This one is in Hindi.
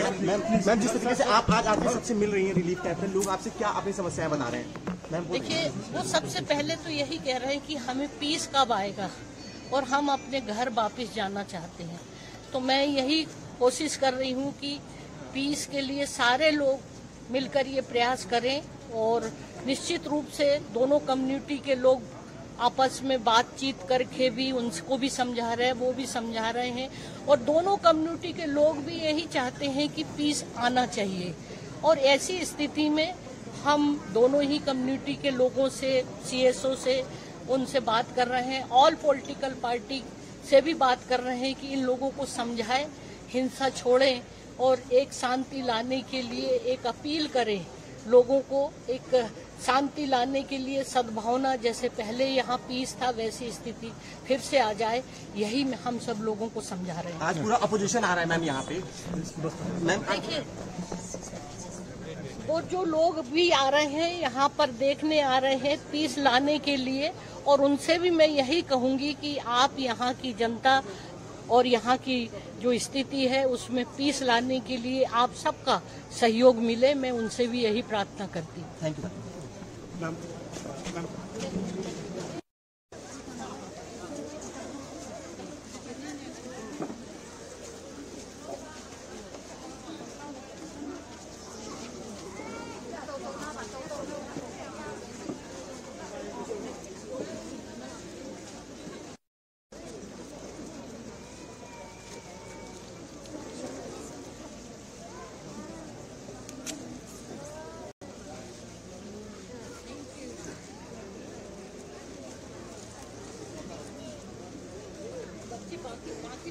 मैम जिस तरीके से आप आज आके सबसे मिल रही हैं रिलीफ कैंप में लोग आपसे क्या अपनी समस्याएँ बना रहे हैं? मैम देखिए, वो सबसे पहले तो यही कह रहे हैं कि हमें पीस कब आएगा और हम अपने घर वापस जाना चाहते हैं। तो मैं यही कोशिश कर रही हूँ कि पीस के लिए सारे लोग मिलकर ये प्रयास करें और निश्चित रूप से दोनों कम्युनिटी के लोग आपस में बातचीत करके भी उनको भी समझा रहे हैं, वो भी समझा रहे हैं। और दोनों कम्युनिटी के लोग भी यही चाहते हैं कि पीस आना चाहिए। और ऐसी स्थिति में हम दोनों ही कम्युनिटी के लोगों से सीएसओ से उनसे बात कर रहे हैं। ऑल पॉलिटिकल पार्टी से भी बात कर रहे हैं कि इन लोगों को समझाएँ, हिंसा छोड़ें और एक शांति लाने के लिए एक अपील करें। लोगों को एक शांति लाने के लिए सद्भावना जैसे पहले यहाँ पीस था वैसी स्थिति फिर से आ जाए यही हम सब लोगों को समझा रहे हैं। आज पूरा अपोजिशन आ रहा है मैम यहाँ पे। मैम देखिए और जो लोग भी आ रहे हैं यहाँ पर देखने आ रहे हैं पीस लाने के लिए और उनसे भी मैं यही कहूँगी कि आप यहाँ की जनता और यहाँ की जो स्थिति है उसमें पीस लाने के लिए आप सबका सहयोग मिले मैं उनसे भी यही प्रार्थना करती हूँ। थैंक यू não मैम बच्चे